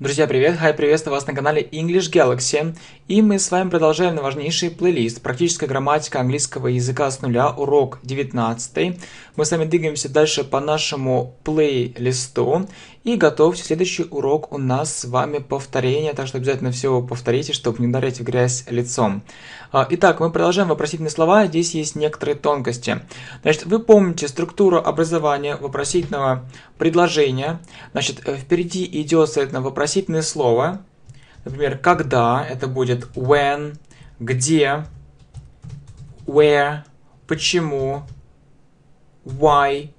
Друзья, привет! Хай, приветствую вас на канале English Galaxy. И мы с вами продолжаем важнейший плейлист «Практическая грамматика английского языка с нуля», урок 19. Мы с вами двигаемся дальше по нашему плейлисту. И готовьте, следующий урок у нас с вами повторение, так что обязательно все повторите, чтобы не ударить в грязь лицом. А, итак, мы продолжаем вопросительные слова, здесь есть некоторые тонкости. Значит, вы помните структуру образования вопросительного предложения. Значит, э, впереди идет, соответственно, вопросительное слово. Например, когда, это будет when, где, where, почему, why,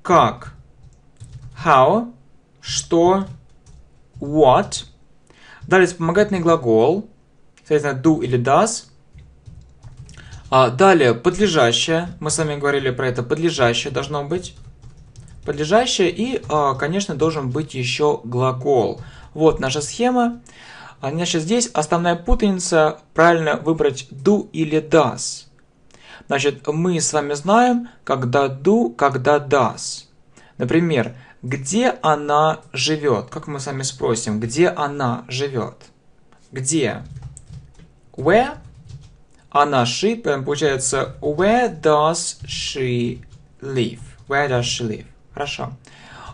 как, how, что, what. Далее вспомогательный глагол, соответственно, do или does. А, далее подлежащее, мы с вами говорили про это, подлежащее должно быть. Подлежащее и, а, конечно, должен быть еще глагол. Вот наша схема. А, значит, здесь основная путаница, правильно выбрать do или does. Значит, мы с вами знаем, когда do, когда does. Например, где она живет? Как мы с вами спросим, где она живет? Где? Where? Она she, получается, where does she live? Where does she live? Хорошо.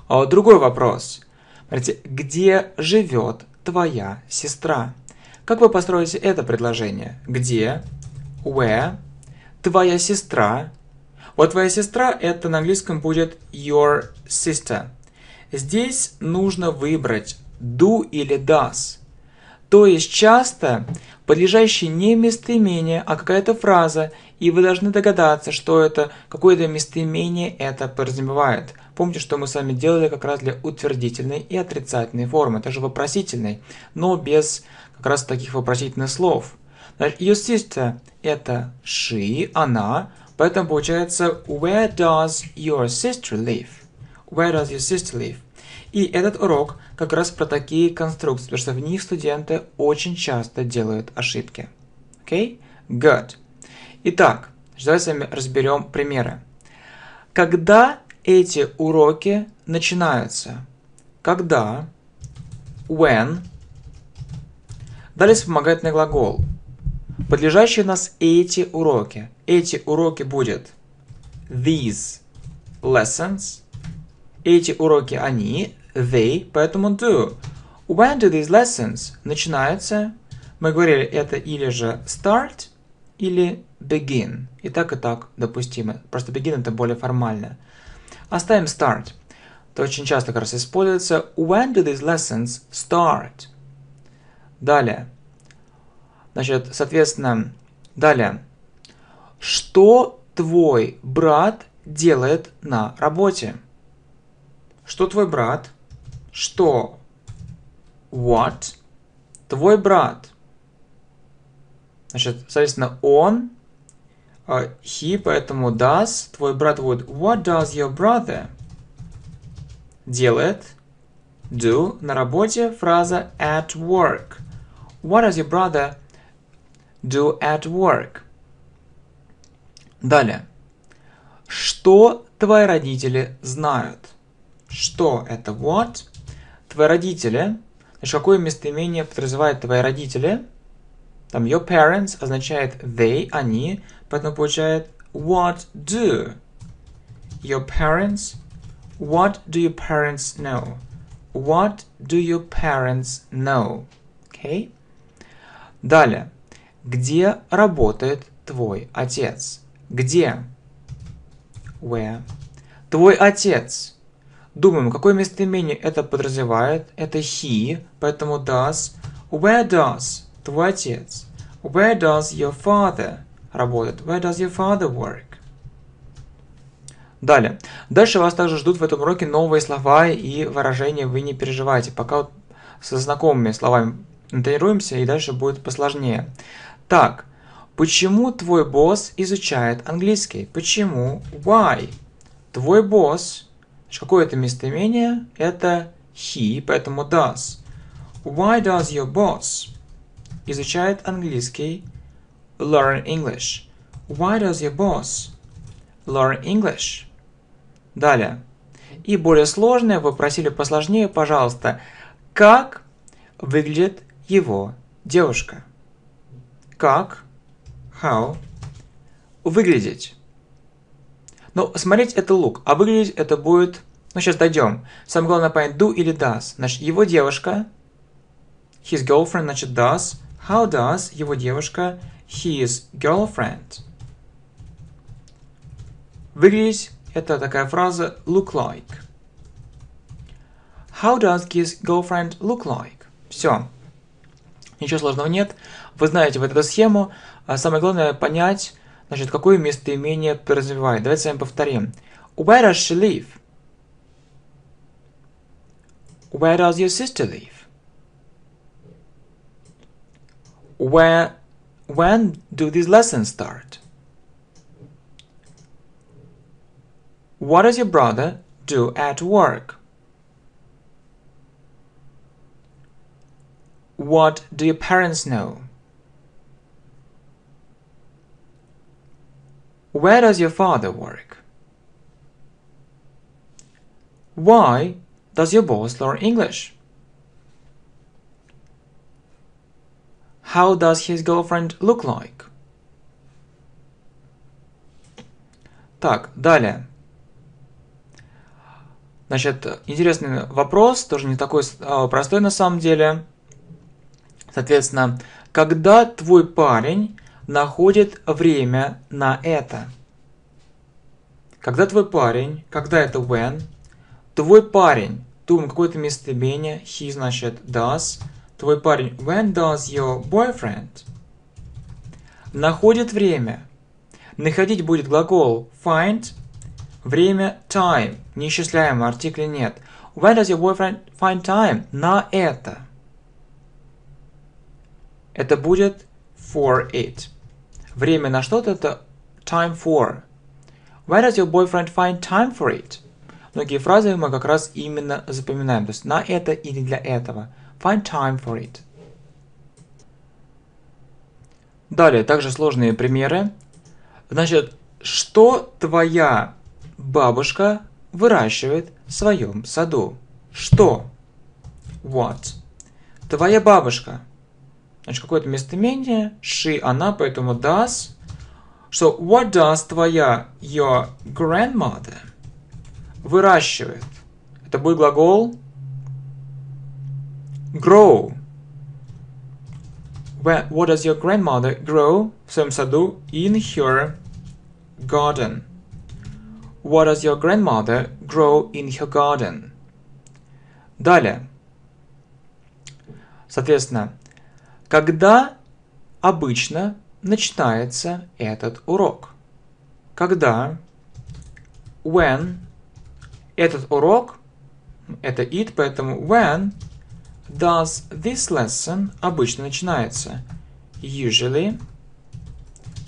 А другой вопрос. Смотрите, где живет твоя сестра? Как вы построите это предложение? Где? Where? Твоя сестра вот твоя сестра это на английском будет your sister. Здесь нужно выбрать do или does. То есть часто подлежащее не местоимение, а какая-то фраза, и вы должны догадаться, что это какое-то местоимение это подразумевает. Помните, что мы с вами делали как раз для утвердительной и отрицательной формы, даже вопросительной, но без как раз таких вопросительных слов. Your sister это she, она, Поэтому получается Where does your sister live? Where does your sister live? И этот урок как раз про такие конструкции, потому что в них студенты очень часто делают ошибки. Окей? Okay? Good. Итак, давайте с вами разберем примеры. Когда эти уроки начинаются? Когда? When? Далее вспомогательный глагол. Подлежащие у нас эти уроки. Эти уроки будет these lessons. Эти уроки они, they, поэтому do. When do these lessons начинаются? Мы говорили, это или же start, или begin. И так, и так допустимо. Просто begin это более формально. Оставим start. Это очень часто как раз используется. When do these lessons start? Далее. Значит, соответственно, далее. Что твой брат делает на работе? Что твой брат? Что? What? Твой брат. Значит, соответственно, он, uh, he, поэтому does, твой брат будет what does your brother? Делает, do, на работе, фраза at work. What does your brother do at work. Далее. Что твои родители знают? Что это what? Твои родители. Значит, какое местоимение подразумевает твои родители? Там your parents означает they, они, поэтому получает what do your parents What do your parents know? What do your parents know? Okay? Далее. Где работает твой отец? Где? Where? Твой отец. Думаем, какое местоимение это подразумевает? Это he, поэтому does. Where does? Твой отец. Where does your father работает? Where does your father work? Далее. Дальше вас также ждут в этом уроке новые слова и выражения, вы не переживайте. Пока со знакомыми словами тренируемся, и дальше будет посложнее. Так, почему твой босс изучает английский? Почему? Why? Твой босс, какое это местоимение? Это he, поэтому does. Why does your boss изучает английский? Learn English. Why does your boss learn English? Далее. И более сложное, вы просили посложнее, пожалуйста. Как выглядит его девушка? Как? How? Выглядеть. Ну, смотреть это лук, а выглядеть это будет... Ну, сейчас дойдем. Самое главное понять, do или does. Значит, его девушка, his girlfriend, значит, does. How does его девушка, his girlfriend. Выглядеть – это такая фраза look like. How does his girlfriend look like? Все. Ничего сложного нет. Вы знаете вот эту схему. А самое главное понять, значит, какое местоимение подразумевает. Давайте с вами повторим. Where does she live? Where does your sister live? Where, when do these lessons start? What does your brother do at work? What do your parents know? Where does your father work? Why does your boss learn English? How does his girlfriend look like? Так, далее. Значит, интересный вопрос, тоже не такой простой на самом деле. Соответственно, когда твой парень находит время на это? Когда твой парень, когда это when, твой парень, думаем какое-то местоимение, he значит does, твой парень, when does your boyfriend, находит время. Находить будет глагол find, время time, неисчисляемый, артикля нет. When does your boyfriend find time? На это. Это будет for it. Время на что-то это time for. Why does your boyfriend find time for it? Многие фразы мы как раз именно запоминаем. То есть на это или для этого. Find time for it. Далее, также сложные примеры. Значит, что твоя бабушка выращивает в своем саду? Что? What? Твоя бабушка Значит, какое-то местоимение, she, она, поэтому does. So, what does твоя, your grandmother, выращивает? Это будет глагол grow. When, what does your grandmother grow в своем саду in her garden? What does your grandmother grow in her garden? Далее. Соответственно, когда обычно начинается этот урок? Когда? When? Этот урок, это it, поэтому when does this lesson обычно начинается? Usually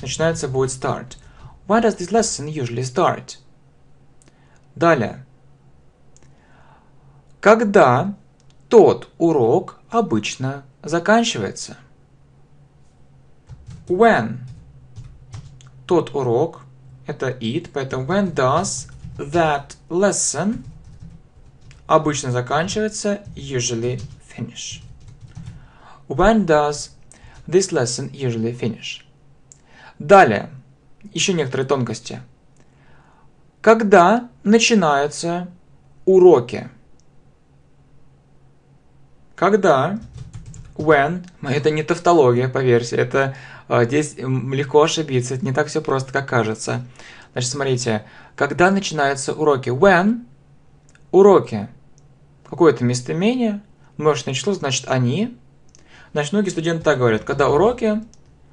начинается будет start. Why does this lesson usually start? Далее. Когда тот урок обычно заканчивается. When тот урок это it, поэтому when does that lesson обычно заканчивается usually finish. When does this lesson usually finish? Далее, еще некоторые тонкости. Когда начинаются уроки? Когда when, это не тавтология, поверьте, это э, здесь легко ошибиться, это не так все просто, как кажется. Значит, смотрите, когда начинаются уроки? When уроки. Какое-то местоимение, множественное число, значит они. Значит, многие студенты так говорят, когда уроки,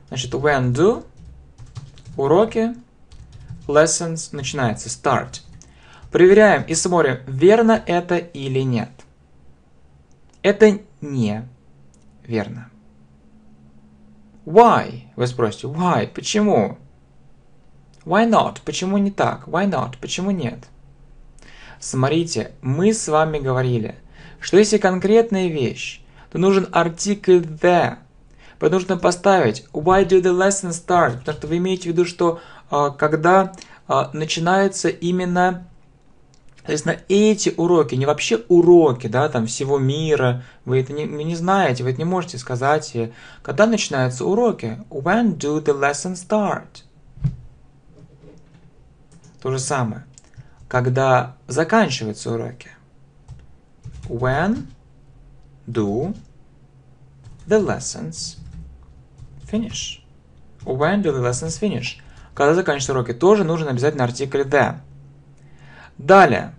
значит when do, уроки, lessons начинается, start. Проверяем и смотрим, верно это или нет. Это не верно. Why? Вы спросите, why? Почему? Why not? Почему не так? Why not? Почему нет? Смотрите, мы с вами говорили, что если конкретная вещь, то нужен артикль the. Потому нужно поставить why do the lesson start? Потому что вы имеете в виду, что а, когда а, начинается именно Соответственно, эти уроки, не вообще уроки, да, там, всего мира, вы это не, вы не знаете, вы это не можете сказать. Когда начинаются уроки? When do the lessons start? То же самое. Когда заканчиваются уроки? When do the lessons finish? When do the lessons finish? Когда заканчиваются уроки, тоже нужен обязательно артикль the. Далее.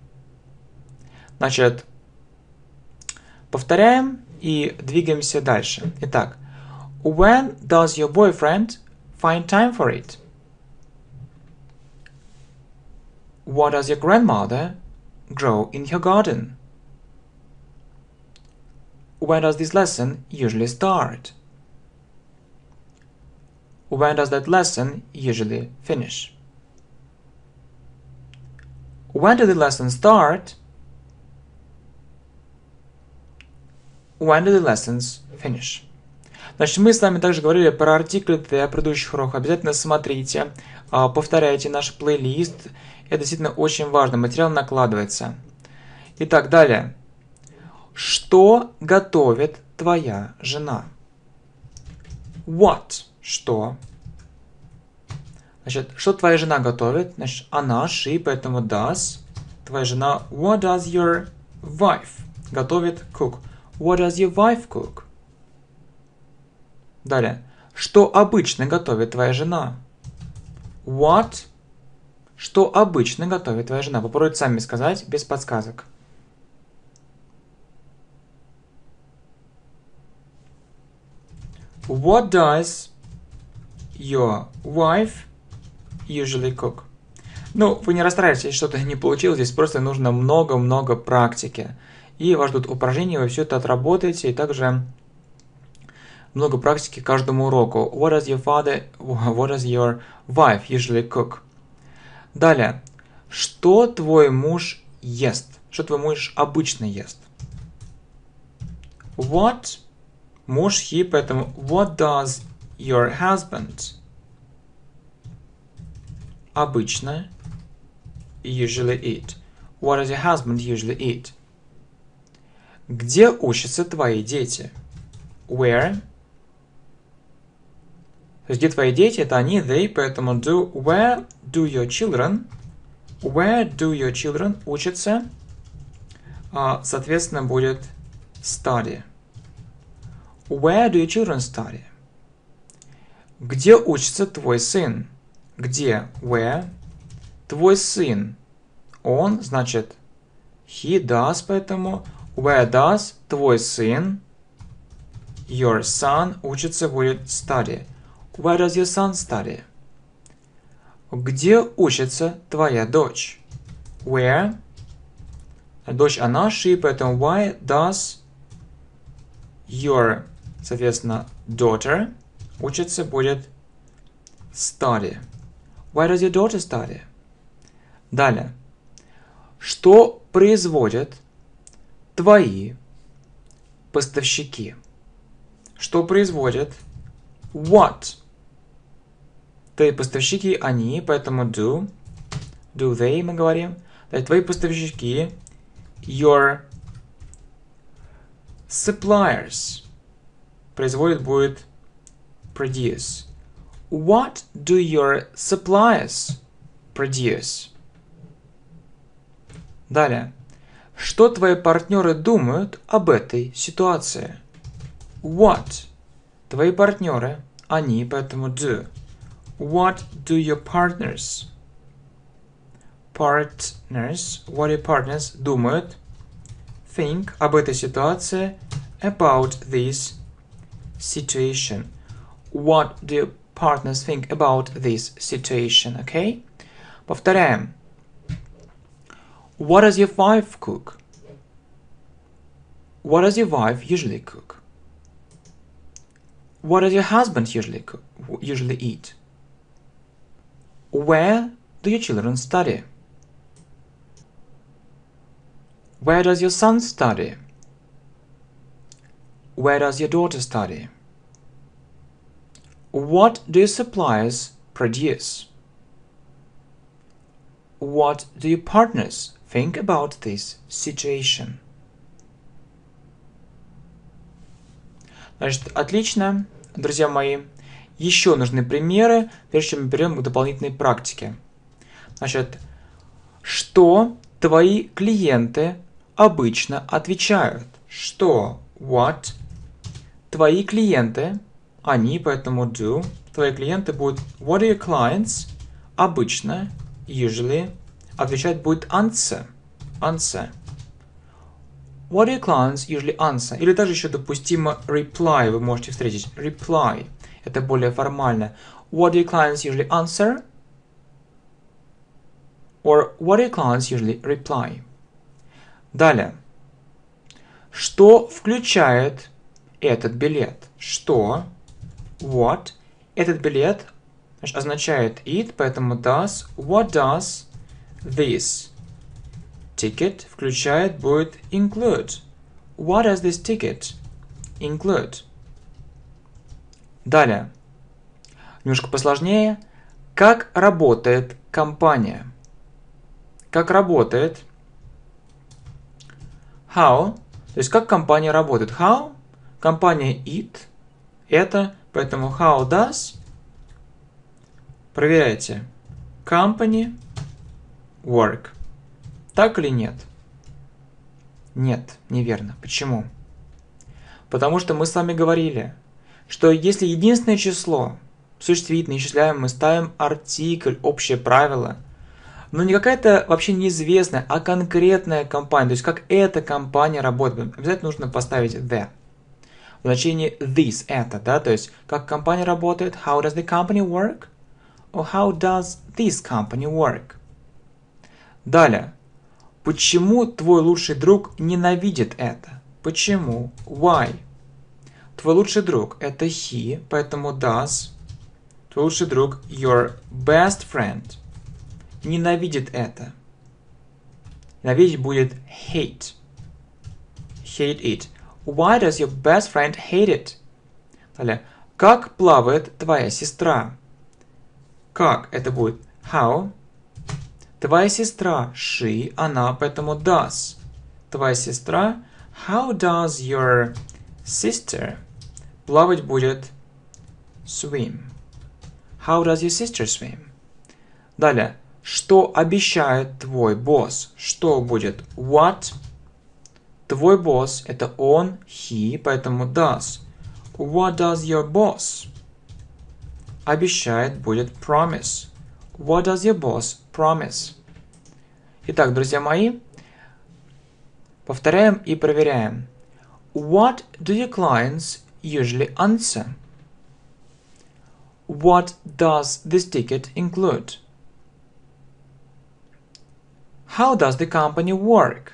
Значит, повторяем и двигаемся дальше. Итак, when does your boyfriend find time for it? What does your grandmother grow in her garden? When does this lesson usually start? When does that lesson usually finish? When did the lesson start? When did the lessons finish? Значит, мы с вами также говорили про артикли для предыдущих уроков. Обязательно смотрите, а, повторяйте наш плейлист. Это действительно очень важно. Материал накладывается. Итак, далее. Что готовит твоя жена? What? Что? Значит, что твоя жена готовит? Значит, она, she, поэтому does. Твоя жена, what does your wife готовит? Cook. What does your wife cook? Далее. Что обычно готовит твоя жена? What? Что обычно готовит твоя жена? Попробуйте сами сказать, без подсказок. What does your wife usually cook? Ну, вы не расстраивайтесь, если что-то не получилось, здесь просто нужно много-много практики. И вас ждут упражнения, вы все это отработаете, и также много практики каждому уроку. What does your father, what does your wife usually cook? Далее. Что твой муж ест? Что твой муж обычно ест? What? Муж he, поэтому what does your husband обычно usually eat? What does your husband usually eat? Где учатся твои дети? Where? То есть, где твои дети? Это они, they, поэтому do. Where do your children? Where do your children учатся? Uh, соответственно, будет study. Where do your children study? Где учится твой сын? Где? Where? Твой сын. Он, значит, he does, поэтому where does твой сын, your son, учится будет study. Where does your son study? Где учится твоя дочь? Where? Дочь она, she, поэтому why does your, соответственно, daughter учится будет study. Why does your daughter study? Далее. Что производят твои поставщики? Что производят? What? Твои поставщики, они, поэтому do. Do they, мы говорим. Твои поставщики, your suppliers. Производит будет produce. What do your suppliers produce? Далее. Что твои партнеры думают об этой ситуации? What? Твои партнеры, они, поэтому do. What do your partners? Partners, what your partners думают? Think об этой ситуации. About this situation. What do partners think about this situation? Okay? Повторяем. What does your wife cook? What does your wife usually cook? What does your husband usually cook, usually eat? Where do your children study? Where does your son study? Where does your daughter study? What do suppliers produce? What do your partners think about this situation. Значит, отлично, друзья мои. Еще нужны примеры, прежде чем мы перейдем к дополнительной практике. Значит, что твои клиенты обычно отвечают? Что? What? Твои клиенты, они, поэтому do. Твои клиенты будут what are your clients? Обычно, usually, отвечать будет answer. Answer. What are your clients usually answer? Или даже еще допустимо reply вы можете встретить. Reply. Это более формально. What do your clients usually answer? Or what do your clients usually reply? Далее. Что включает этот билет? Что? What? Этот билет значит, означает it, поэтому does. What does this ticket включает будет include? What does this ticket include? Далее. Немножко посложнее. Как работает компания? Как работает? How? То есть как компания работает? How? Компания it. Это. Поэтому how does? Проверяйте. Company work. Так или нет? Нет, неверно. Почему? Потому что мы с вами говорили, что если единственное число существительное исчисляем, мы ставим артикль, общее правило, но не какая-то вообще неизвестная, а конкретная компания, то есть как эта компания работает, обязательно нужно поставить the. В значении this, это, да, то есть как компания работает, how does the company work, or how does this company work. Далее, почему твой лучший друг ненавидит это? Почему? Why? Твой лучший друг это he, поэтому does. Твой лучший друг your best friend ненавидит это. Ненавидеть будет hate. Hate it. Why does your best friend hate it? Далее. Как плавает твоя сестра? Как? Это будет how. Твоя сестра she, она, поэтому does. Твоя сестра how does your sister Плавать будет swim. How does your sister swim? Далее. Что обещает твой босс? Что будет? What? Твой босс это он, he, поэтому does. What does your boss? Обещает будет promise. What does your boss promise? Итак, друзья мои, повторяем и проверяем. What do your clients usually answer. What does this ticket include? How does the company work?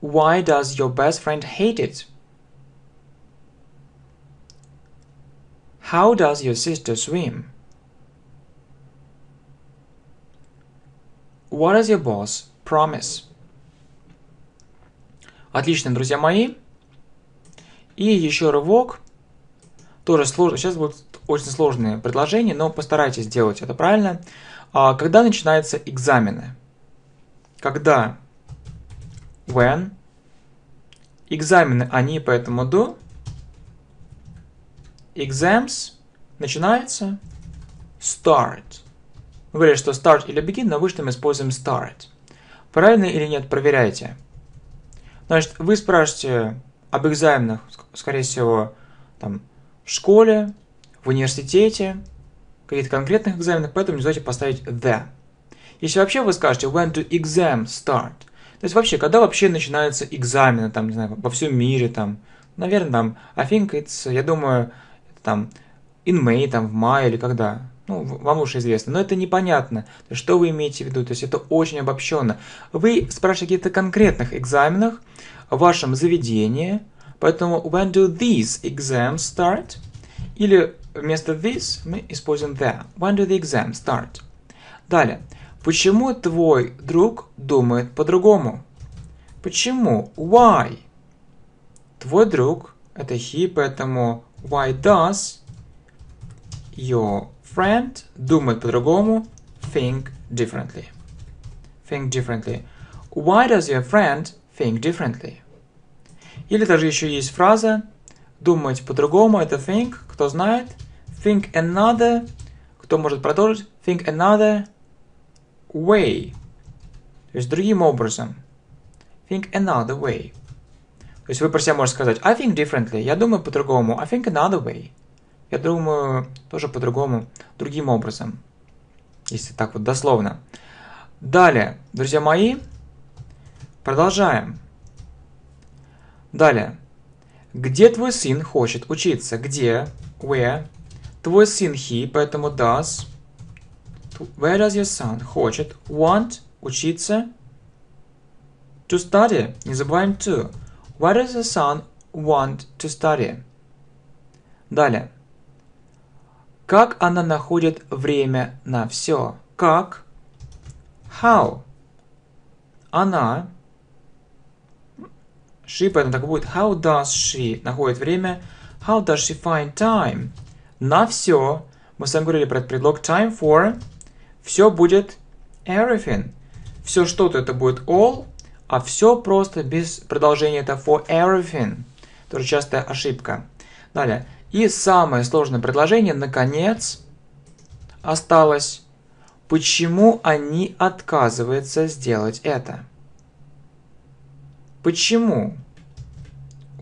Why does your best friend hate it? How does your sister swim? What does your boss promise? Отлично, друзья мои. И еще рывок. Тоже сложно. Сейчас будут очень сложные предложения, но постарайтесь сделать это правильно. А, когда начинаются экзамены? Когда? When? Экзамены, они поэтому до. Exams начинается start. Мы говорили, что start или begin, но обычно мы используем start. Правильно или нет, проверяйте. Значит, вы спрашиваете, об экзаменах, скорее всего, там, в школе, в университете, каких-то конкретных экзаменах, поэтому не забывайте поставить the. Если вообще вы скажете when do exams start, то есть вообще, когда вообще начинаются экзамены, там, не знаю, во всем мире, там, наверное, там, I think it's, я думаю, там, in May, там, в мае или когда, ну, вам уже известно, но это непонятно, что вы имеете в виду, то есть это очень обобщенно. Вы спрашиваете о каких-то конкретных экзаменах, в вашем заведении. Поэтому when do these exams start? Или вместо this мы используем the. When do the exams start? Далее. Почему твой друг думает по-другому? Почему? Why? Твой друг это he, поэтому why does your friend думает по-другому think differently? think differently? Why does your friend think differently? Или также еще есть фраза думать по-другому, это think, кто знает. Think another, кто может продолжить. Think another way. То есть другим образом. Think another way. То есть вы про себя можете сказать I think differently. Я думаю по-другому. I think another way. Я думаю тоже по-другому, другим образом. Если так вот дословно. Далее, друзья мои, продолжаем. Далее. Где твой сын хочет учиться? Где? Where? Твой сын he, поэтому does. Where does your son? Хочет. Want? Учиться. To study. Не забываем to. Where does your son want to study? Далее. Как она находит время на все? Как? How? Она. She, поэтому так будет. How does she находит время? How does she find time? На все. Мы с вами говорили про предлог time for. Все будет everything. Все что-то это будет all, а все просто без продолжения это for everything. Тоже частая ошибка. Далее. И самое сложное предложение, наконец, осталось. Почему они отказываются сделать это? Почему?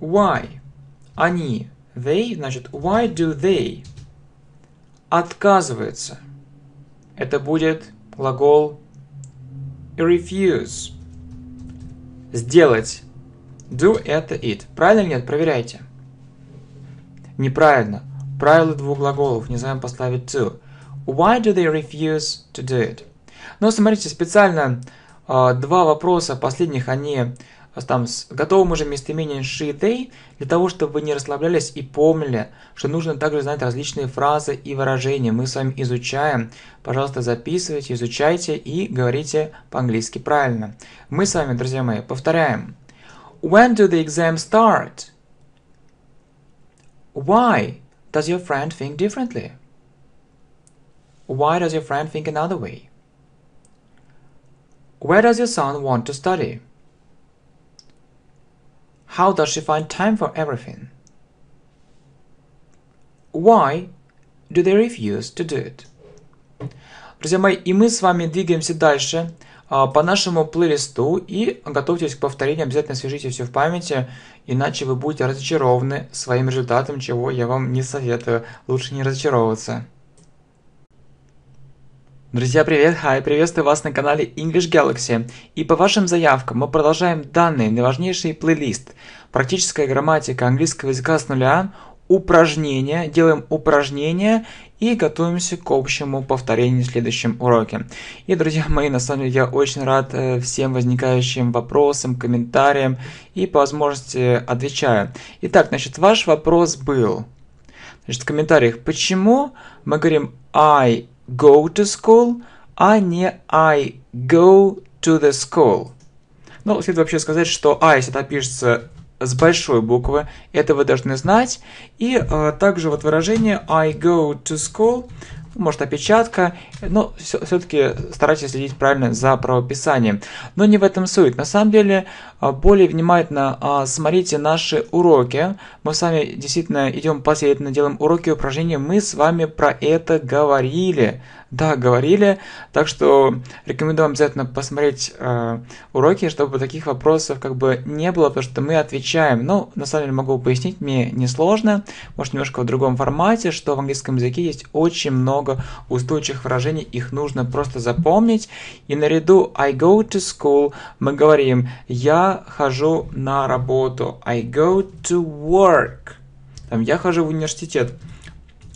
Why? Они. They, значит, why do they? Отказываются. Это будет глагол refuse. Сделать. Do это it. Правильно или нет? Проверяйте. Неправильно. Правило двух глаголов. Не забываем поставить to. Why do they refuse to do it? Но смотрите, специально э, два вопроса последних, они э, там с готовым уже местоимением she, для того, чтобы вы не расслаблялись и помнили, что нужно также знать различные фразы и выражения. Мы с вами изучаем. Пожалуйста, записывайте, изучайте и говорите по-английски правильно. Мы с вами, друзья мои, повторяем. When do the exams start? Why does your friend think differently? Why does your friend think another way? Where does your son want to study? How does she find time for everything? Why do they refuse to do it? Друзья мои, и мы с вами двигаемся дальше по нашему плейлисту и готовьтесь к повторению, обязательно свяжите все в памяти, иначе вы будете разочарованы своим результатом, чего я вам не советую, лучше не разочаровываться. Друзья, привет! Хай! Приветствую вас на канале English Galaxy. И по вашим заявкам мы продолжаем данный наиважнейший плейлист «Практическая грамматика английского языка с нуля упражнения, делаем упражнения и готовимся к общему повторению в следующем уроке. И, друзья мои, на самом деле я очень рад э, всем возникающим вопросам, комментариям и по возможности отвечаю. Итак, значит, ваш вопрос был, значит, в комментариях, почему мы говорим I go to school, а не I go to the school. Ну, следует вообще сказать, что I всегда пишется с большой буквы, это вы должны знать. И э, также вот выражение I go to school, может опечатка, но все-таки старайтесь следить правильно за правописанием. Но не в этом суть. На самом деле, более внимательно э, смотрите наши уроки. Мы с вами действительно идем последовательно, делаем уроки упражнения. Мы с вами про это говорили да, говорили. Так что рекомендую вам обязательно посмотреть э, уроки, чтобы таких вопросов как бы не было, потому что мы отвечаем. Ну, на самом деле могу пояснить, мне несложно, может немножко в другом формате, что в английском языке есть очень много устойчивых выражений, их нужно просто запомнить. И наряду I go to school мы говорим я хожу на работу. I go to work. Там, я хожу в университет.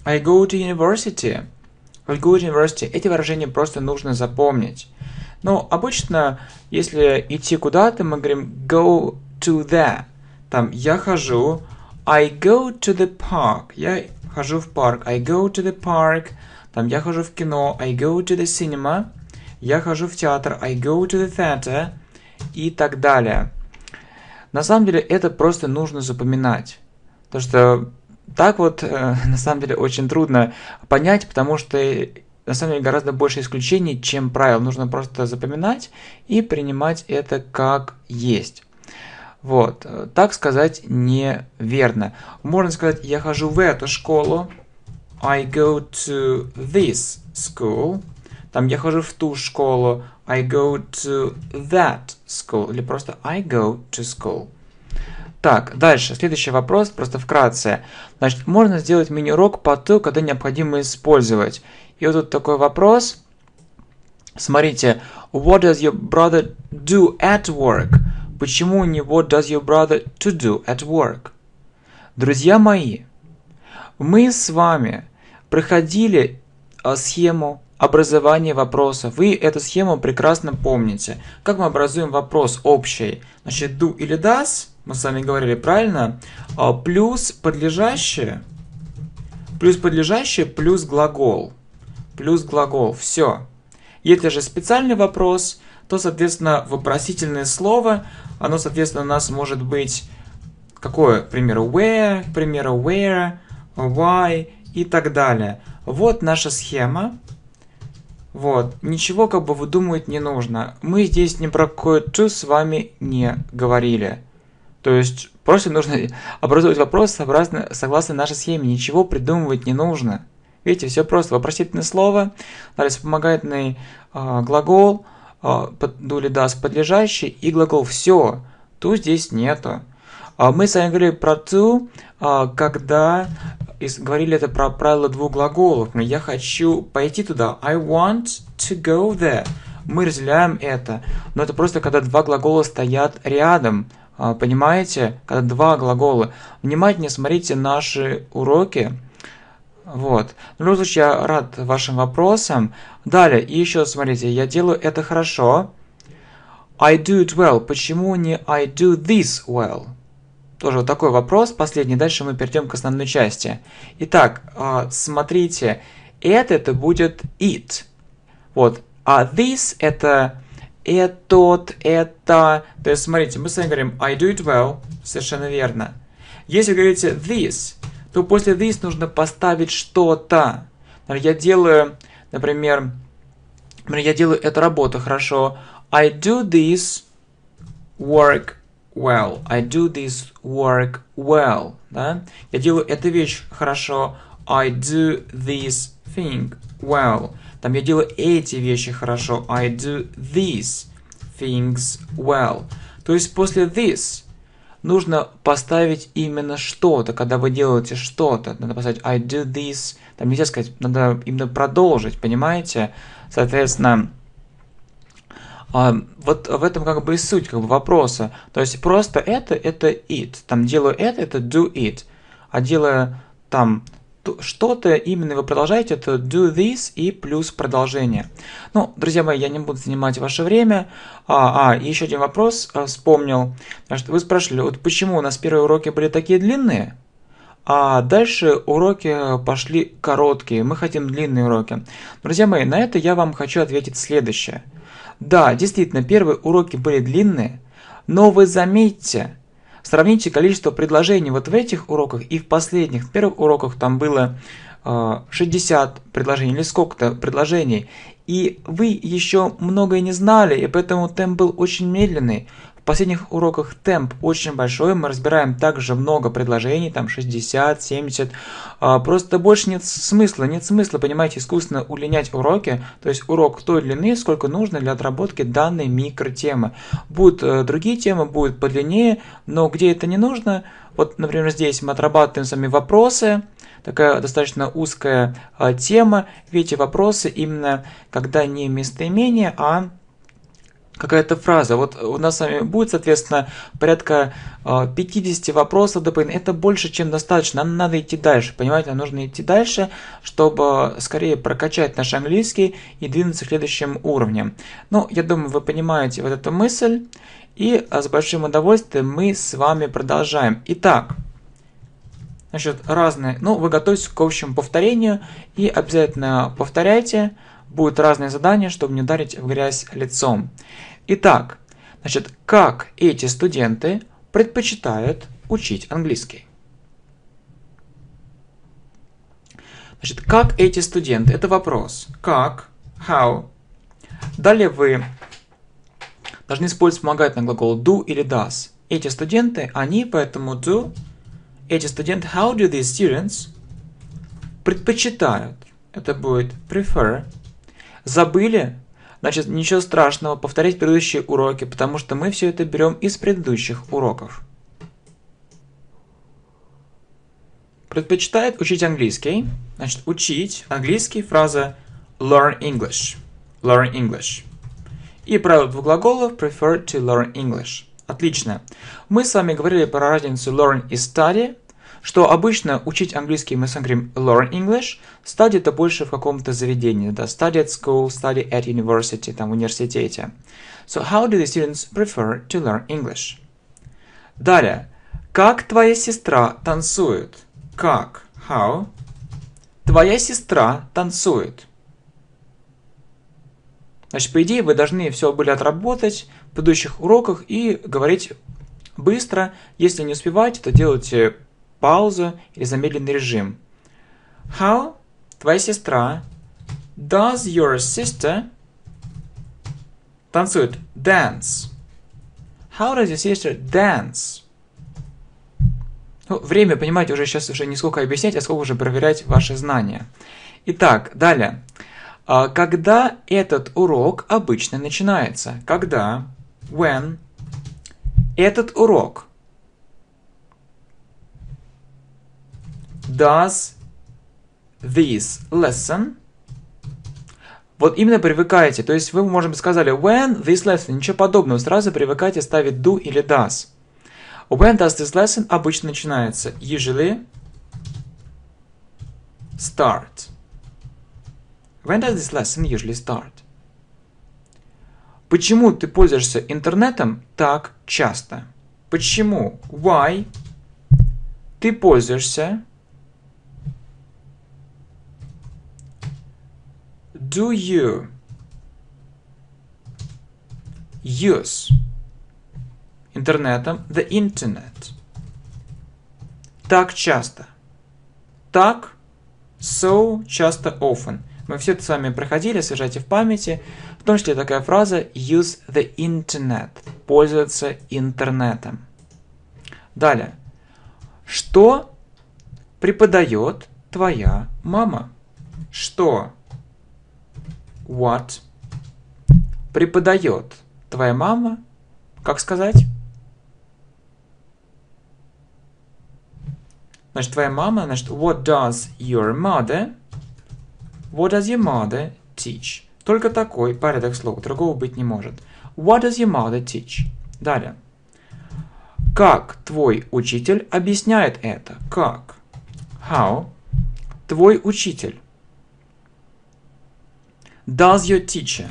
I go to university. В Good University эти выражения просто нужно запомнить. Но обычно, если идти куда-то, мы говорим go to the. Там я хожу. I go to the park. Я хожу в парк. I go to the park. Там я хожу в кино. I go to the cinema. Я хожу в театр. I go to the theater. И так далее. На самом деле это просто нужно запоминать. Потому что так вот, э, на самом деле, очень трудно понять, потому что на самом деле гораздо больше исключений, чем правил. Нужно просто запоминать и принимать это как есть. Вот, так сказать неверно. Можно сказать, я хожу в эту школу. I go to this school. Там я хожу в ту школу. I go to that school. Или просто I go to school. Так, дальше. Следующий вопрос, просто вкратце. Значит, можно сделать мини-урок по то, когда необходимо использовать. И вот тут такой вопрос. Смотрите. What does your brother do at work? Почему не what does your brother to do at work? Друзья мои, мы с вами проходили а, схему образование вопроса. Вы эту схему прекрасно помните. Как мы образуем вопрос общий? Значит, do или does, мы с вами говорили правильно, а, плюс подлежащее, плюс подлежащее, плюс глагол. Плюс глагол. Все. Если же специальный вопрос, то, соответственно, вопросительное слово, оно, соответственно, у нас может быть какое, к примеру, where, к примеру, where, why и так далее. Вот наша схема. Вот, ничего как бы выдумывать не нужно. Мы здесь ни про to с вами не говорили. То есть просто нужно образовать вопрос согласно, согласно нашей схеме. Ничего придумывать не нужно. Видите, все просто. Вопросительное слово, далее вспомогательный э, глагол, э, дули даст подлежащий и глагол. Все. Ту здесь нету. А мы с вами говорили про ту, когда говорили это про правило двух глаголов. Я хочу пойти туда. I want to go there. Мы разделяем это. Но это просто когда два глагола стоят рядом. А, понимаете? Когда два глагола. Внимательнее смотрите наши уроки. Вот. В любом случае, я рад вашим вопросам. Далее, и еще смотрите, я делаю это хорошо. I do it well. Почему не I do this well? Тоже вот такой вопрос, последний. Дальше мы перейдем к основной части. Итак, а, смотрите, это, это будет it. Вот. А this это этот, это. То есть, смотрите, мы с вами говорим I do it well. Совершенно верно. Если говорите this, то после this нужно поставить что-то. Я делаю, например, я делаю эту работу хорошо. I do this work well. I do this work well. Да? Я делаю эту вещь хорошо. I do this thing well. Там я делаю эти вещи хорошо. I do these things well. То есть после this нужно поставить именно что-то, когда вы делаете что-то. Надо поставить I do this. Там нельзя сказать, надо именно продолжить, понимаете? Соответственно, а, вот в этом как бы и суть как бы вопроса. То есть просто это, это it. Там делаю это, это do it. А делая там что-то именно вы продолжаете, это do this и плюс продолжение. Ну, друзья мои, я не буду занимать ваше время. А, а еще один вопрос а, вспомнил. Вы спрашивали, вот почему у нас первые уроки были такие длинные, а дальше уроки пошли короткие. Мы хотим длинные уроки. Друзья мои, на это я вам хочу ответить следующее – да, действительно, первые уроки были длинные, но вы заметьте, сравните количество предложений вот в этих уроках и в последних. В первых уроках там было 60 э, предложений или сколько-то предложений, и вы еще многое не знали, и поэтому темп был очень медленный. В последних уроках темп очень большой, мы разбираем также много предложений, там 60, 70. А, просто больше нет смысла, нет смысла, понимаете, искусственно удлинять уроки, то есть урок той длины, сколько нужно для отработки данной микротемы. Будут э, другие темы, будут подлиннее, но где это не нужно, вот, например, здесь мы отрабатываем сами вопросы, такая достаточно узкая а, тема, ведь вопросы именно когда не местоимение, а какая-то фраза. Вот у нас с вами будет, соответственно, порядка 50 а, вопросов дополнительно. Это больше, чем достаточно. Нам надо идти дальше, понимаете? Нам нужно идти дальше, чтобы скорее прокачать наш английский и двинуться к следующим уровням. Ну, я думаю, вы понимаете вот эту мысль. И а, с большим удовольствием мы с вами продолжаем. Итак, значит, разные, ну, вы готовитесь к общему повторению и обязательно повторяйте. Будут разные задания, чтобы не ударить в грязь лицом. Итак, значит, как эти студенты предпочитают учить английский? Значит, как эти студенты? Это вопрос. Как? How? Далее вы должны использовать вспомогательный глагол do или does. Эти студенты, они, поэтому do. Эти студенты, how do these students предпочитают? Это будет prefer. Забыли? Значит, ничего страшного, повторять предыдущие уроки, потому что мы все это берем из предыдущих уроков. Предпочитает учить английский. Значит, учить английский, фраза learn English. Learn English. И правило двух глаголов prefer to learn English. Отлично. Мы с вами говорили про разницу learn и study что обычно учить английский мы говорим learn English, study это больше в каком-то заведении, да, study at school, study at university, там в университете. So how do the students prefer to learn English? Далее. Как твоя сестра танцует? Как? How? Твоя сестра танцует. Значит, по идее, вы должны все были отработать в предыдущих уроках и говорить быстро. Если не успеваете, то делайте паузу или замедленный режим. How твоя сестра does your sister танцует dance? How does your sister dance? Ну, время, понимаете, уже сейчас уже не сколько объяснять, а сколько уже проверять ваши знания. Итак, далее. А, когда этот урок обычно начинается? Когда? When? Этот урок does this lesson вот именно привыкаете. То есть вы, быть, сказали when this lesson, ничего подобного. Сразу привыкайте ставить do или does. When does this lesson обычно начинается? Usually start. When does this lesson usually start? Почему ты пользуешься интернетом так часто? Почему? Why? Ты пользуешься do you use интернетом the internet? Так часто. Так, so, часто, often. Мы все это с вами проходили, освежайте в памяти. В том числе такая фраза use the internet. Пользоваться интернетом. Далее. Что преподает твоя мама? Что what преподает твоя мама, как сказать? Значит, твоя мама, значит, what does your mother, what does your mother teach? Только такой порядок слов, другого быть не может. What does your mother teach? Далее. Как твой учитель объясняет это? Как? How? Твой учитель Does your teacher?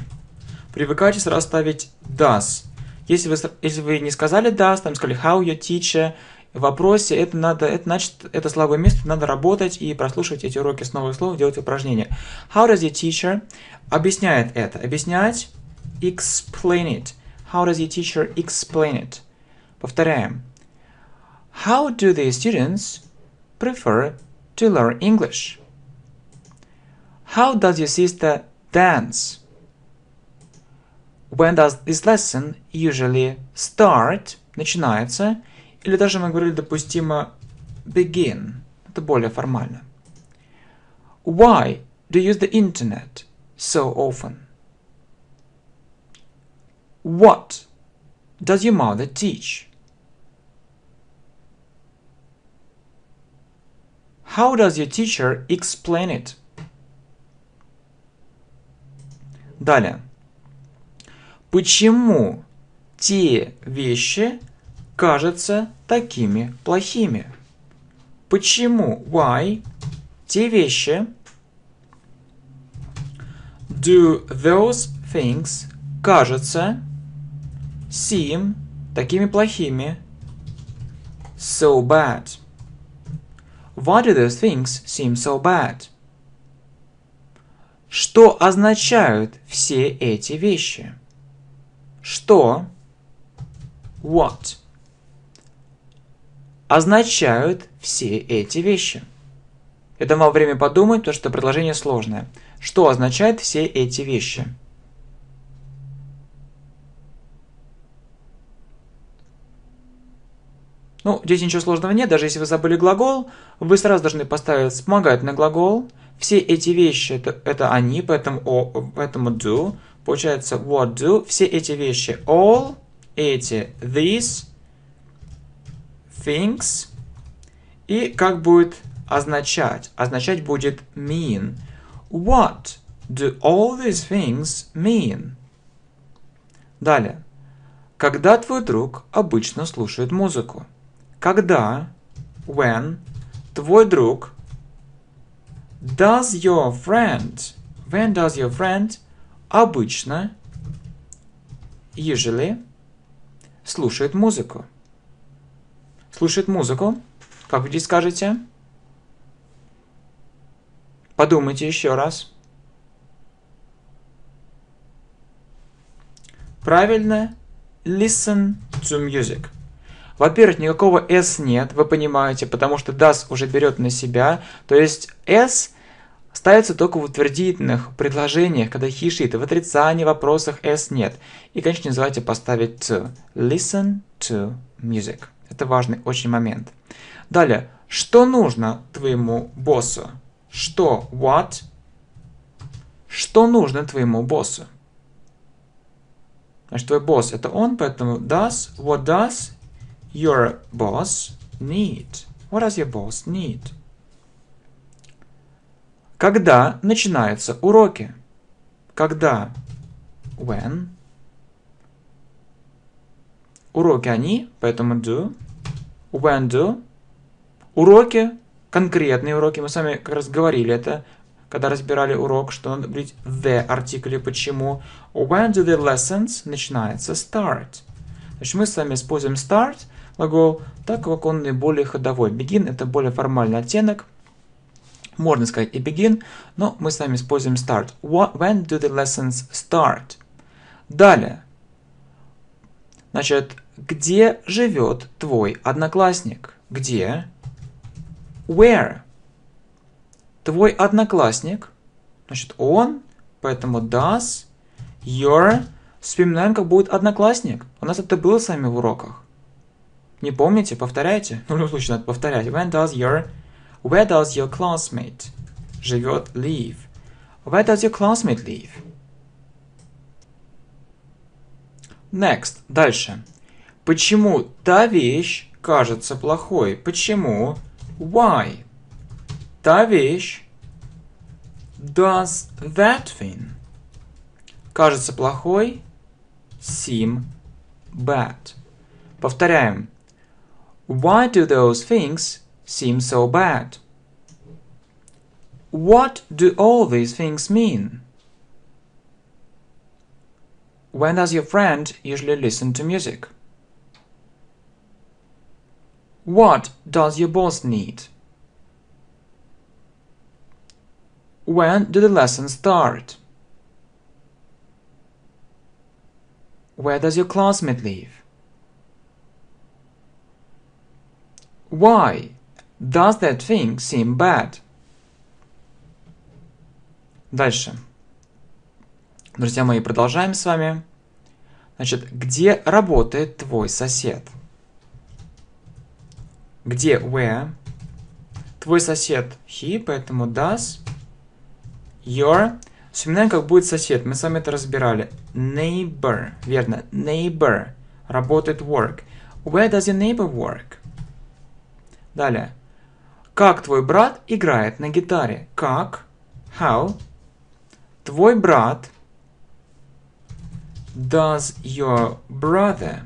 Привыкайте сразу ставить does. Если вы, если вы не сказали does, там сказали how your teacher, в вопросе это надо, это значит, это слабое место, надо работать и прослушивать эти уроки с новых слов, делать упражнения. How does your teacher объясняет это? Объяснять explain it. How does your teacher explain it? Повторяем. How do the students prefer to learn English? How does your sister dance. When does this lesson usually start? Начинается. Или даже мы говорили допустимо begin. Это более формально. Why do you use the internet so often? What does your mother teach? How does your teacher explain it? Далее. Почему те вещи кажутся такими плохими? Почему? Why? Те вещи. Do those things кажутся seem такими плохими? So bad. Why do those things seem so bad? Что означают все эти вещи? Что? What? Означают все эти вещи. Я дам вам время подумать, потому что предложение сложное. Что означает все эти вещи? Ну, здесь ничего сложного нет, даже если вы забыли глагол, вы сразу должны поставить вспомогательный глагол. Все эти вещи это, это они, поэтому, о, поэтому do. Получается what do. Все эти вещи all, эти these things. И как будет означать? Означать будет mean. What do all these things mean? Далее. Когда твой друг обычно слушает музыку? когда, when, твой друг, does your friend, when does your friend, обычно, usually, слушает музыку. Слушает музыку. Как вы здесь скажете? Подумайте еще раз. Правильно. Listen to music. Во-первых, никакого s нет, вы понимаете, потому что does уже берет на себя. То есть s ставится только в утвердительных предложениях, когда he, she, в отрицании, вопросах s нет. И, конечно, не забывайте поставить to. Listen to music. Это важный очень момент. Далее, что нужно твоему боссу? Что? What? Что нужно твоему боссу? Значит, твой босс это он, поэтому does, what does your boss need? What does your boss need? Когда начинаются уроки? Когда? When? Уроки они, поэтому do. When do? Уроки, конкретные уроки, мы с вами как раз говорили это, когда разбирали урок, что надо быть the артикли, почему. When do the lessons начинается? Start. Значит, мы с вами используем start – глагол, так как он наиболее ходовой. Begin это более формальный оттенок. Можно сказать и begin, но мы с вами используем start. What, when do the lessons start? Далее. Значит, где живет твой одноклассник? Где? Where? Твой одноклассник. Значит, он, поэтому does, your. Вспоминаем, как будет одноклассник. У нас это было с вами в уроках. Не помните? Повторяйте. Ну, в любом случае, надо повторять. When does your... Where does your classmate живет live? Where does your classmate live? Next. Дальше. Почему та вещь кажется плохой? Почему? Why? Та вещь. Does that thing кажется плохой? Seem bad. Повторяем. Why do those things seem so bad? What do all these things mean? When does your friend usually listen to music? What does your boss need? When do the lessons start? Where does your classmate live? Why does that thing seem bad? Дальше. Друзья мои, продолжаем с вами. Значит, где работает твой сосед? Где where? Твой сосед he, поэтому does. Your. Вспоминаем, как будет сосед. Мы с вами это разбирали. Neighbor. Верно. Neighbor. Работает work. Where does your neighbor work? Далее. Как твой брат играет на гитаре? Как? How? Твой брат. Does your brother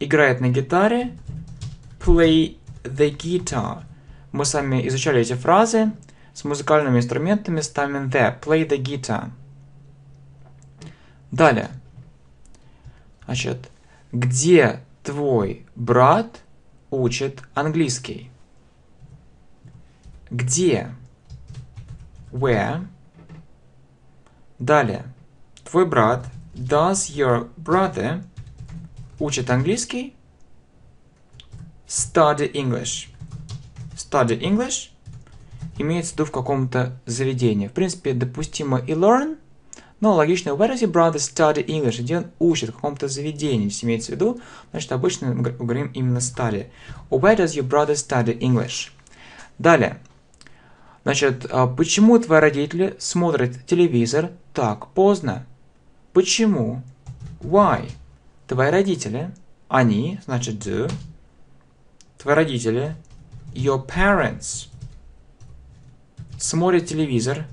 играет на гитаре? Play the guitar. Мы с вами изучали эти фразы. С музыкальными инструментами ставим the. Play the guitar. Далее. Значит, где твой брат учит английский? Где? Where? Далее. Твой брат, does your brother, учит английский? Study English. Study English. имеется в виду в каком-то заведении. В принципе, допустимо и learn, но логично, where does your brother study English? Где он учит в каком-то заведении, если имеется в виду, значит, обычно мы говорим именно study. Where does your brother study English? Далее. Значит, а почему твои родители смотрят телевизор так поздно? Почему? Why? Твои родители, они, значит, do. Твои родители, your parents, смотрят телевизор,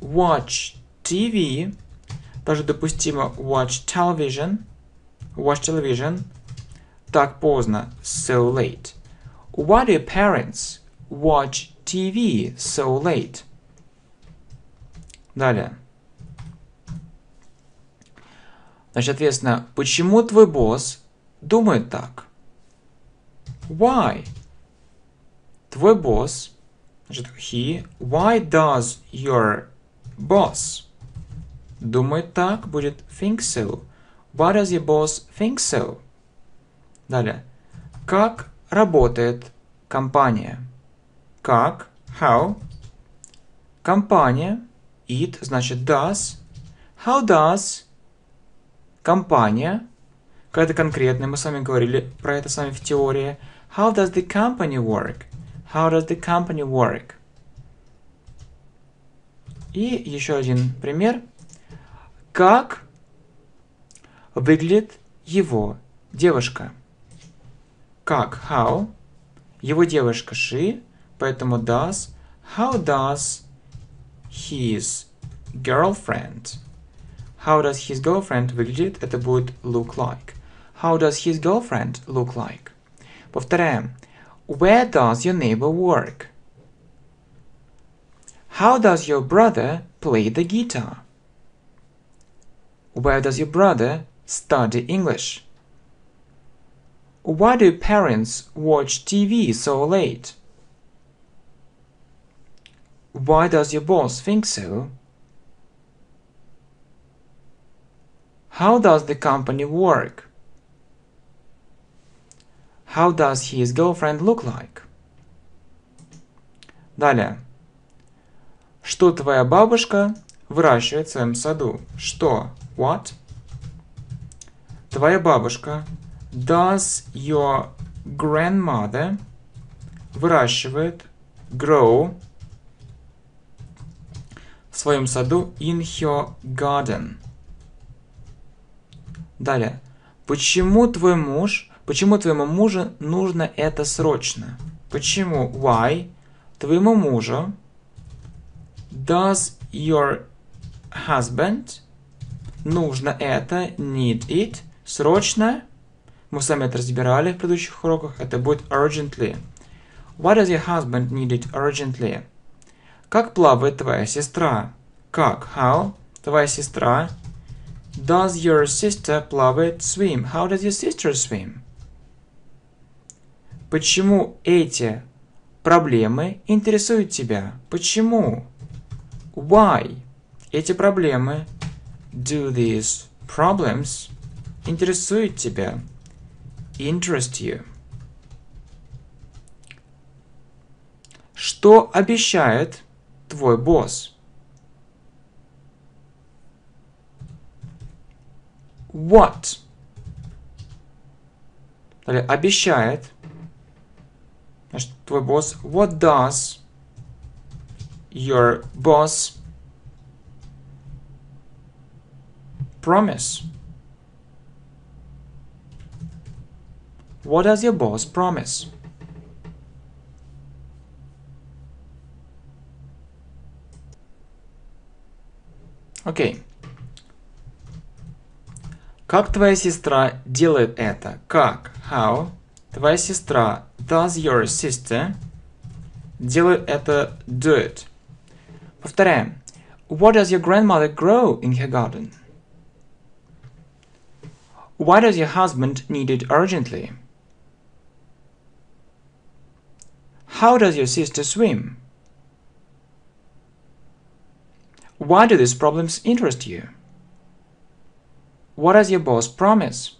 watch TV, даже допустимо watch television, watch television, так поздно, so late. Why do your parents watch TV so late? Далее. Значит, соответственно, почему твой босс думает так? Why? Твой босс, значит, he, why does your boss думает так, будет think so. Why does your boss think so? Далее. Как работает компания? Как? How? Компания. It значит does. How does компания? Какая-то конкретная, мы с вами говорили про это с вами в теории. How does the company work? How does the company work? И еще один пример. Как выглядит его девушка? Как? How? Его девушка she, поэтому does. How does his girlfriend? How does his girlfriend выглядит? Это будет look like. How does his girlfriend look like? Повторяем. Where does your neighbor work? How does your brother play the guitar? Where does your brother study English? Why do parents watch TV so late? Why does your boss think so? How does the company work? How does his girlfriend look like? Далее. Что твоя бабушка выращивает в своем саду? Что? What? Твоя бабушка. Does your grandmother выращивает grow в своем саду in her garden? Далее. Почему твой муж, почему твоему мужу нужно это срочно? Почему? Why? Твоему мужу does your husband нужно это, need it, срочно. Мы с вами это разбирали в предыдущих уроках. Это будет urgently. Why does your husband need it urgently? Как плавает твоя сестра? Как? How? Твоя сестра. Does your sister плавает? Swim. How does your sister swim? Почему эти проблемы интересуют тебя? Почему? Why? Эти проблемы Do these problems интересуют тебя? Interest you. Что обещает твой босс? What? Далее, обещает. Значит, твой босс. What does your boss promise? What does your boss promise? Окей. Okay. Как твоя сестра делает это? Как? How? Твоя сестра, does your sister, делает это, do it. Повторяем. What does your grandmother grow in her garden? Why does your husband need it urgently? How does your sister swim? Why do these problems interest you? What does your boss promise?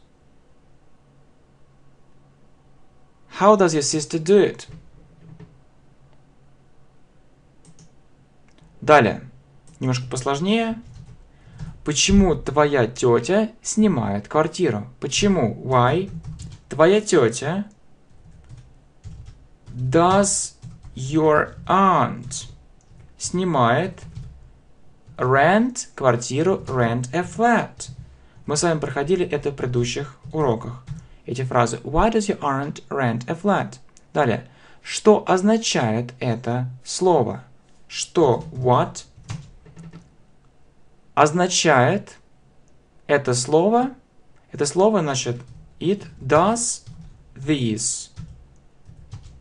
How does your sister do it? Далее. Немножко посложнее. Почему твоя тетя снимает квартиру? Почему? Why? Твоя тетя. Does your aunt снимает rent квартиру, rent a flat. Мы с вами проходили это в предыдущих уроках. Эти фразы. Why does your aunt rent a flat? Далее. Что означает это слово? Что what означает это слово? Это слово значит it does this.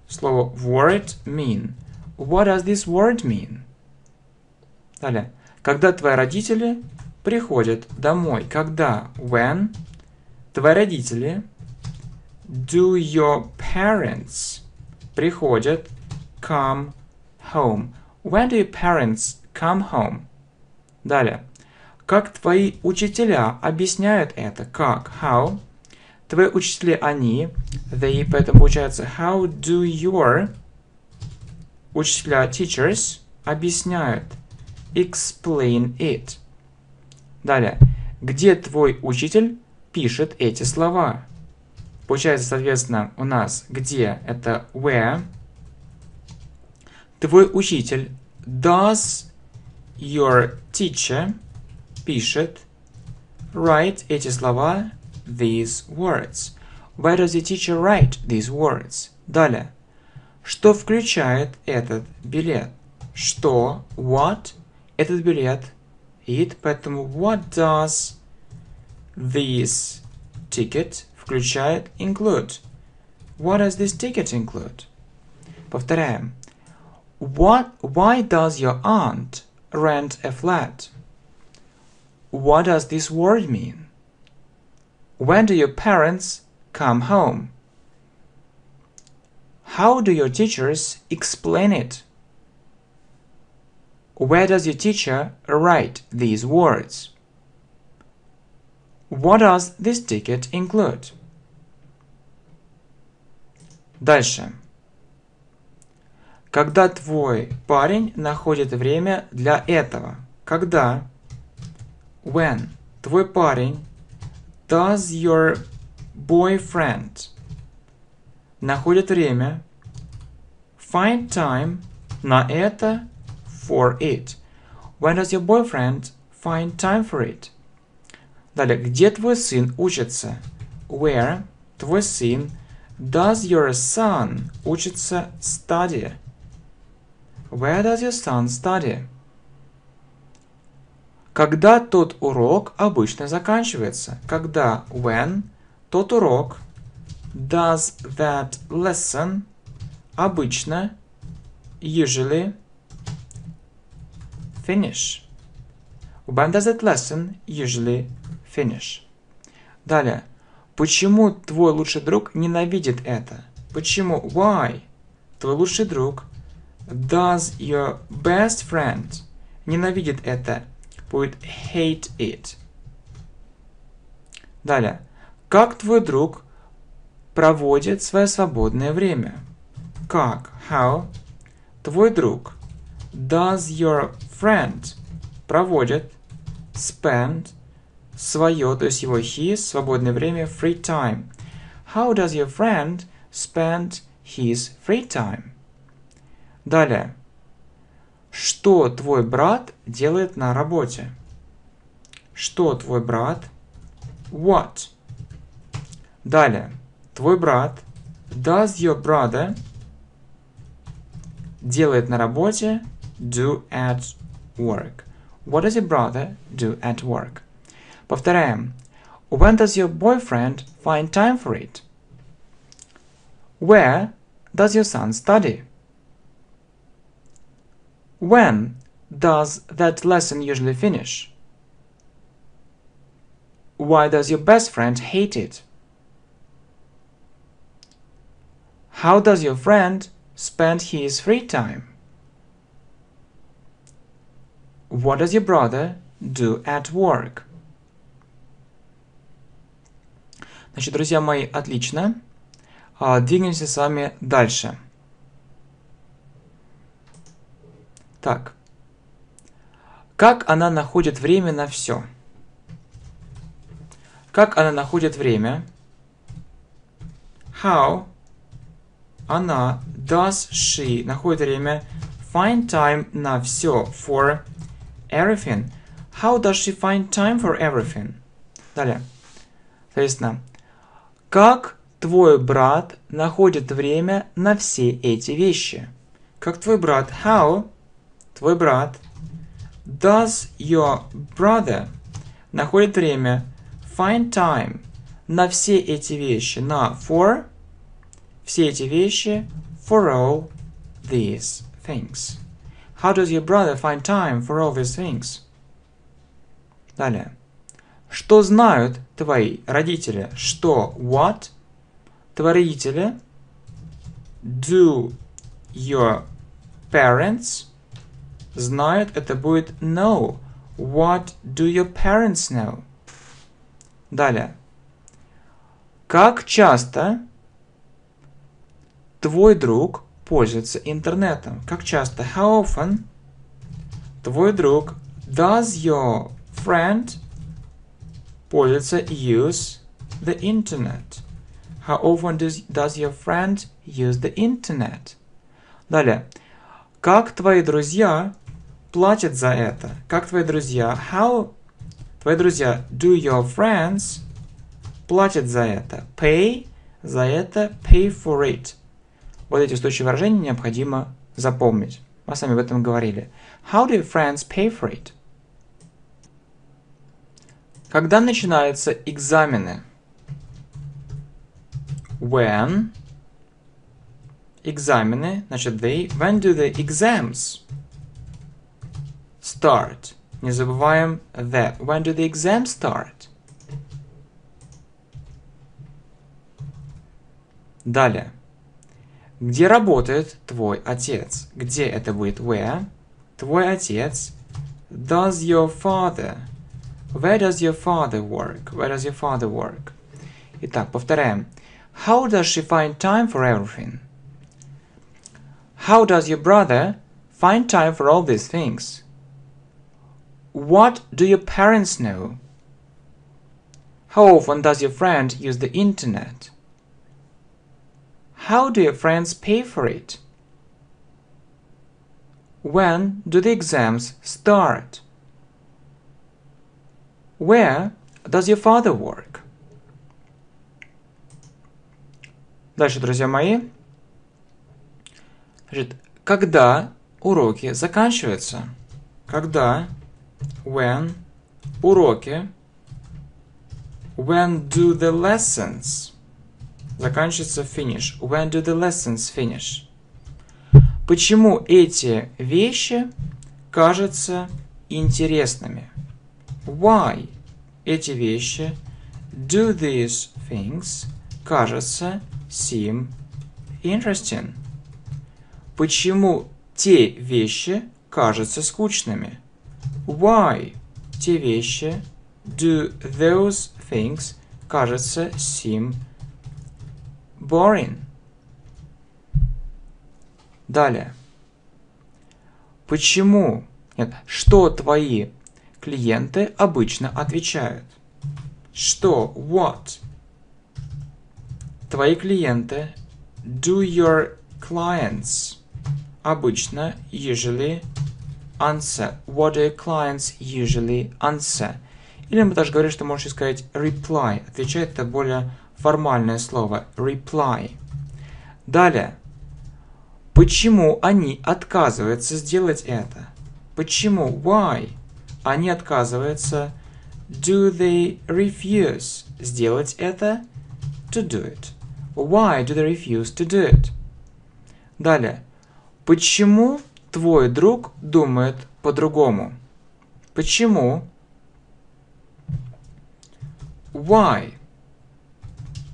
Слово word mean. What does this word mean? Далее. Когда твои родители приходят домой. Когда? When? Твои родители. Do your parents приходят come home. When do your parents come home? Далее. Как твои учителя объясняют это? Как? How? Твои учителя они. They, поэтому получается how do your учителя teachers объясняют? explain it. Далее. Где твой учитель пишет эти слова? Получается, соответственно, у нас где это where. Твой учитель does your teacher пишет write эти слова these words. Why does the teacher write these words? Далее. Что включает этот билет? Что, what, этот билет, it, поэтому what does this ticket включает include? What does this ticket include? Повторяем. What, why does your aunt rent a flat? What does this word mean? When do your parents come home? How do your teachers explain it? Where does your teacher write these words? What does this ticket include? Дальше. Когда твой парень находит время для этого? Когда? When. Твой парень. Does your boyfriend находит время? Find time на это for it. When does your boyfriend find time for it? Далее, где твой сын учится? Where твой сын Does your son учится study? Where does your son study? Когда тот урок обычно заканчивается? Когда when тот урок does that lesson обычно usually finish. When does that lesson usually finish? Далее. Почему твой лучший друг ненавидит это? Почему? Why? Твой лучший друг. Does your best friend ненавидит это? Будет hate it. Далее. Как твой друг проводит свое свободное время? Как? How? Твой друг. Does your friend проводит spend свое, то есть его his, свободное время, free time. How does your friend spend his free time? Далее. Что твой брат делает на работе? Что твой брат? What? Далее. Твой брат. Does your brother делает на работе? Do at work. What does your brother do at work? Повторяем. When does your boyfriend find time for it? Where does your son study? When does that lesson usually finish? Why does your best friend hate it? How does your friend spend his free time? What does your brother do at work? Значит, друзья мои, отлично. А, двигаемся с вами дальше. Так. Как она находит время на все? Как она находит время? How она, does she, находит время find time на все for everything. How does she find time for everything? Далее. Соответственно, как твой брат находит время на все эти вещи? Как твой брат, how твой брат does your brother находит время find time на все эти вещи, на for все эти вещи for all these things. How does your brother find time for all these things? Далее. Что знают твои родители? Что? What? Твои родители? Do your parents знают? Это будет know. What do your parents know? Далее. Как часто твой друг пользуется интернетом? Как часто? How often твой друг does your friend пользуется use the internet? How often does, does your friend use the internet? Далее. Как твои друзья платят за это? Как твои друзья? How твои друзья do your friends платят за это? Pay за это, pay for it. Вот эти устойчивые выражения необходимо запомнить. Мы с вами об этом говорили. How do your friends pay for it? Когда начинаются экзамены? When экзамены, значит they. When do the exams start? Не забываем that. When do the exams start? Далее. Где работает твой отец? Где это будет where? Твой отец. Does your father? Where does your father work? Where does your father work? Итак, повторяем. How does she find time for everything? How does your brother find time for all these things? What do your parents know? How often does your friend use the internet? How do your friends pay for it? When do the exams start? Where does your father work? Дальше, друзья мои. Значит, когда уроки заканчиваются? Когда? When уроки? When do the lessons? Заканчивается finish. When do the lessons finish? Почему эти вещи кажутся интересными? Why эти вещи do these things кажутся seem interesting? Почему те вещи кажутся скучными? Why те вещи do those things кажутся seem boring? Далее. Почему? Нет, что твои клиенты обычно отвечают? Что? What? Твои клиенты. Do your clients обычно usually answer. What do your clients usually answer? Или мы даже говорим, что можете сказать reply. Отвечает это более формальное слово reply. Далее. Почему они отказываются сделать это? Почему? Why? Они отказываются. Do they refuse сделать это? To do it. Why do they refuse to do it? Далее. Почему твой друг думает по-другому? Почему? Why?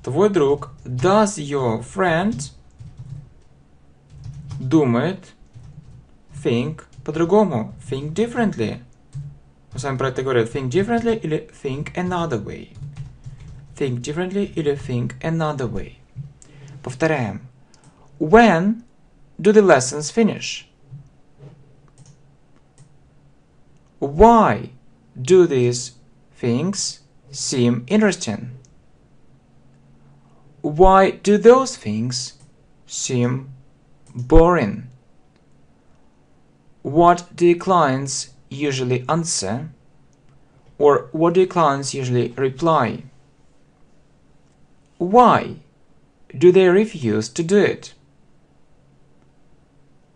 Твой друг, does your friend думает, think по-другому, think differently. Мы с вами про это говорим, think differently или think another way. Think differently или think another way. Повторяем. When do the lessons finish? Why do these things seem interesting? Why do those things seem boring? What do clients usually answer? Or what do clients usually reply? Why do they refuse to do it?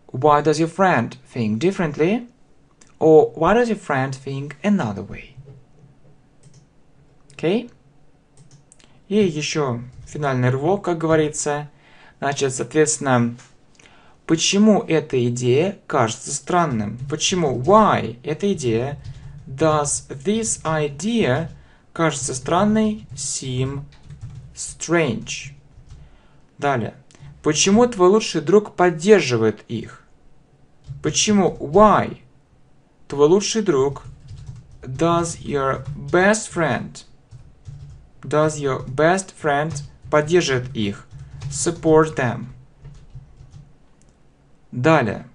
Why does your friend think differently? Or why does your friend think another way? Okay? И еще финальный рывок, как говорится. Значит, соответственно, почему эта идея кажется странным? Почему? Why эта идея does this idea кажется странной? Seem strange. Далее. Почему твой лучший друг поддерживает их? Почему? Why? Твой лучший друг. Does your best friend. Does your best friend поддерживает их? Support them. Далее.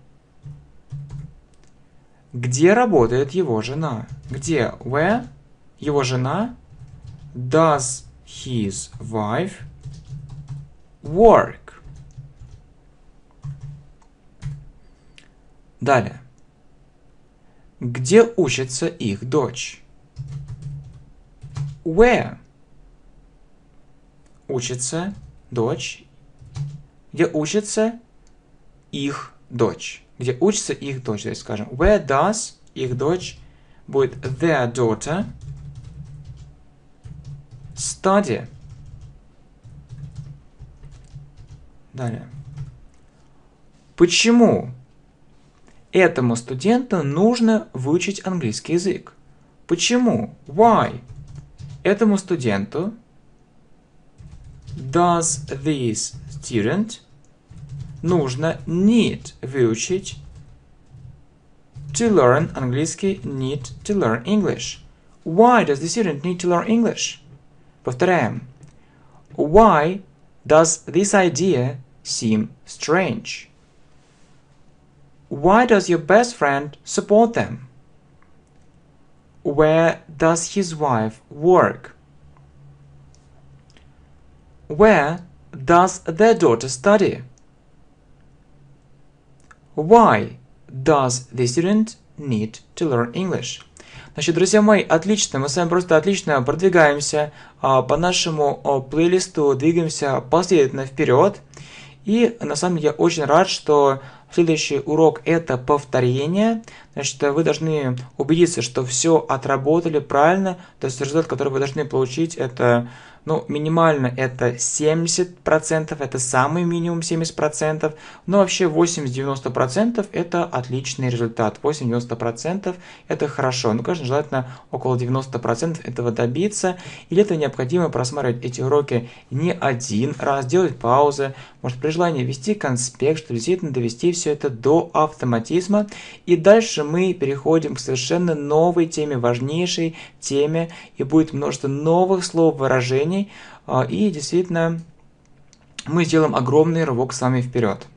Где работает его жена? Где? Where? Его жена? Does his wife work? Далее. Где учится их дочь? Where учится дочь? Где учится их дочь? Где учится их дочь? То скажем, where does их дочь будет their daughter study? Далее. Почему Этому студенту нужно выучить английский язык. Почему? Why? Этому студенту does this student нужно need выучить to learn английский need to learn English. Why does the student need to learn English? Повторяем. Why does this idea seem strange? Why does your best friend support them? Where does his wife work? Where does their daughter study? Why does the student need to learn English? Значит, друзья мои, отлично, мы с вами просто отлично продвигаемся а, по нашему а, плейлисту, двигаемся последовательно вперед. И на самом деле я очень рад, что Следующий урок это повторение. Значит, вы должны убедиться, что все отработали правильно. То есть результат, который вы должны получить, это ну, минимально это 70%, это самый минимум 70%, но вообще 80-90% это отличный результат. 80-90% это хорошо, но, конечно, желательно около 90% этого добиться. И для этого необходимо просматривать эти уроки не один раз, делать паузы, может при желании вести конспект, чтобы действительно довести все это до автоматизма. И дальше мы переходим к совершенно новой теме, важнейшей теме, и будет множество новых слов, выражений, а, и действительно мы сделаем огромный рывок с вами вперед.